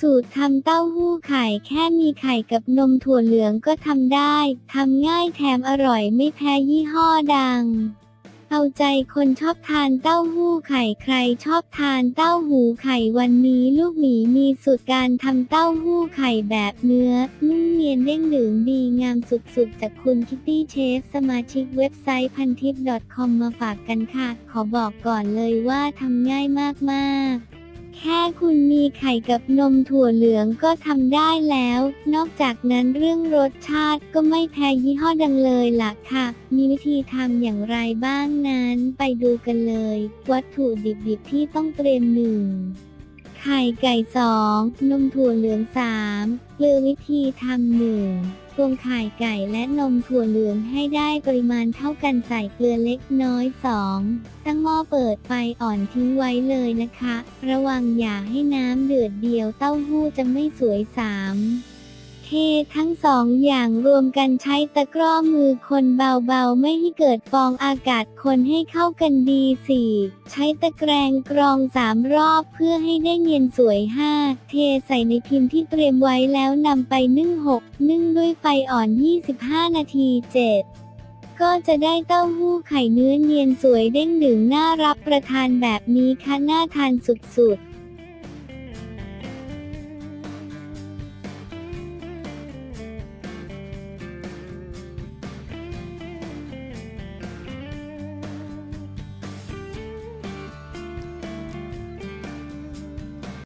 สูตรทำเต้าหู้ไข่แค่มีไข่กับนมถั่วเหลืองก็ทำได้ ทำง่ายแถมอร่อยไม่แพ้ยี่ห้อดัง เอาใจคนชอบทานเต้าหู้ไข่ใครชอบทานเต้าหู้ไข่วันนี้ลูกหมีมีสูตรการทำเต้าหู้ไข่แบบเนื้อ นุ่มเนียนเด้งดึงดีงามสุดๆ จากคุณคิตตี้เชฟสมาชิกเว็บไซต์พันทิป .com มาฝากกันค่ะ ขอบอกก่อนเลยว่าทำง่ายมากๆ แค่คุณมีไข่กับนมถั่วเหลืองก็ทำได้แล้ว นอกจากนั้นเรื่องรสชาติก็ไม่แพ้ยี่ห้อดังเลยล่ะค่ะ มีวิธีทำอย่างไรบ้างนั้น ไปดูกันเลย วัตถุดิบๆที่ต้องเตรียมหนึ่ง ไข่ไก่สองนมถั่วเหลืองสามเกลือวิธีทำหนึ่งตวงไข่ไก่และนมถั่วเหลืองให้ได้ปริมาณเท่ากันใส่เกลือเล็กน้อยสองตั้งหม้อเปิดไฟอ่อนทิ้งไว้เลยนะคะ ระวังอย่าให้น้ำเดือดเดียวเต้าหู้จะไม่สวยสาม เททั้งสองอย่างรวมกันใช้ตะกร้อมือคนเบาๆ ไม่ให้เกิดฟองอากาศคนให้เข้ากันดีสี่ใช้ตะแกรงกรองสามรอบเพื่อให้ได้เนียนสวยห้าเทใส่ในพิมพ์ที่เตรียมไว้แล้วนำไปนึ่งหกนึ่งด้วยไฟอ่อน 25 นาทีเจ็ดก็จะได้เต้าหู้ไข่เนื้อเนียนสวยเด้งดึงน่ารับประทานแบบนี้ค่ะน่าทานสุดๆ